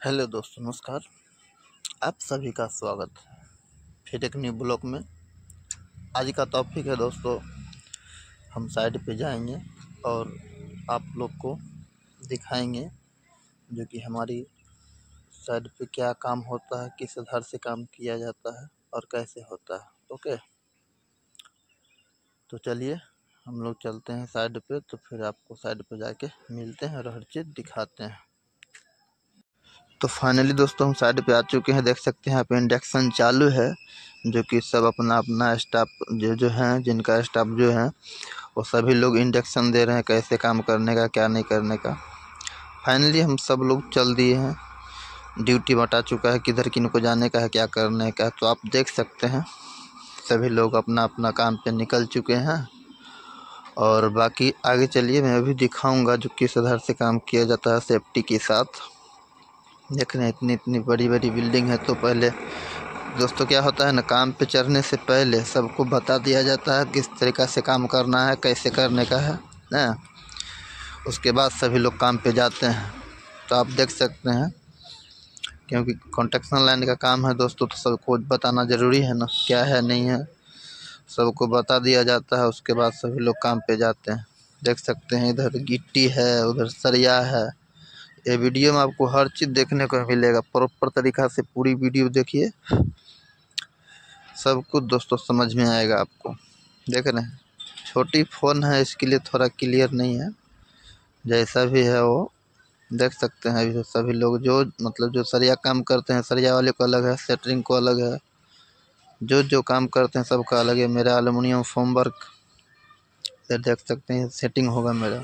Hello दोस्तों, नमस्कार। आप सभी का स्वागत है फिर एक न्यू ब्लॉग में। आज का टॉपिक है दोस्तों, हम साइड पे जाएँगे और आप लोग को दिखाएँगे जो कि हमारी साइड पे क्या काम होता है, किस आधार से काम किया जाता है और कैसे होता है ओके तो चलिए, हम लोग चलते हैं साइड पे तो फिर आपको साइड पे जाके मिलते हैं और हर चीज़ दिखाते हैं। तो फाइनली दोस्तों हम साइड पे आ चुके हैं, देख सकते हैं यहाँ इंडक्शन चालू है, जो कि सब अपना अपना स्टाफ जो जो हैं, जिनका स्टाफ जो है, वो सभी लोग इंडक्शन दे रहे हैं कैसे काम करने का, क्या नहीं करने का। फाइनली हम सब लोग चल दिए हैं। ड्यूटी बटा चुका है, किधर किन को जाने का है, क्या करने का है तो आप देख सकते हैं, सभी लोग अपना अपना काम पे निकल चुके हैं। और बाकी आगे चलिए, मैं अभी दिखाऊँगा जो किस आधार से काम किया जाता है सेफ्टी के साथ। देख रहे हैं इतनी इतनी बड़ी बड़ी बिल्डिंग है तो पहले, दोस्तों क्या होता है ना, काम पे चढ़ने से पहले सबको बता दिया जाता है किस तरीक़ा से काम करना है, कैसे करने का है ना उसके बाद सभी लोग काम पे जाते हैं। तो आप देख सकते हैं, क्योंकि कंस्ट्रक्शन लाइन का काम है दोस्तों तो सबको बताना ज़रूरी है ना, क्या है, नहीं है, सबको बता दिया जाता है, उसके बाद सभी लोग काम पे जाते हैं। देख सकते हैं, इधर गिट्टी है, उधर सरिया है ये वीडियो में आपको हर चीज़ देखने को मिलेगा। प्रॉपर तरीक़ा से पूरी वीडियो देखिए। सब कुछ दोस्तों समझ में आएगा आपको। देख रहे हैं, छोटी फ़ोन है, इसके लिए थोड़ा क्लियर नहीं है। जैसा भी है वो देख सकते हैं। अभी सभी लोग जो मतलब जो सरिया काम करते हैं, सरिया वाले को अलग है सेटरिंग को अलग है। जो जो काम करते हैं, सबका अलग है। मेरा अलुमिनियम फोम वर्क इधर देख सकते हैं सेटिंग होगा मेरा।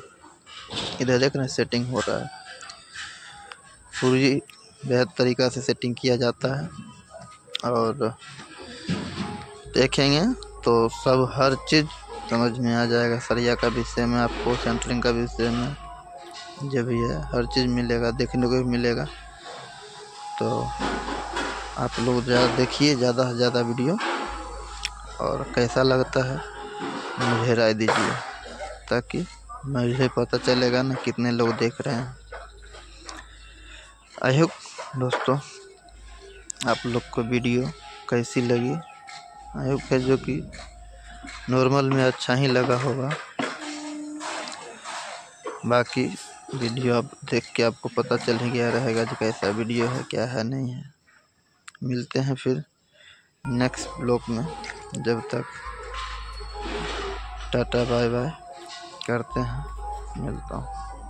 इधर देख रहे हैं सेटिंग हो रहा है। पूरी बेहद तरीक़ा से सेटिंग किया जाता है। और देखेंगे तो सब हर चीज़ समझ में आ जाएगा। सरिया का विषय में आपको सेंटरिंग का विषय में जो भी है हर चीज़ मिलेगा, देखने को भी मिलेगा तो आप लोग ज़्यादा देखिए ज़्यादा से ज़्यादा वीडियो। और कैसा लगता है, मुझे राय दीजिए, ताकि मुझे पता चलेगा ना कितने लोग देख रहे हैं। आई होप दोस्तों, आप लोग को वीडियो कैसी लगी? आई होप है जो कि नॉर्मल में अच्छा ही लगा होगा। बाकी वीडियो आप देख के आपको पता चल ही गया रहेगा जो कैसा वीडियो है, क्या है, नहीं है। मिलते हैं फिर नेक्स्ट ब्लॉग में। जब तक टाटा बाय बाय। करते हैं। मिलता हूँ।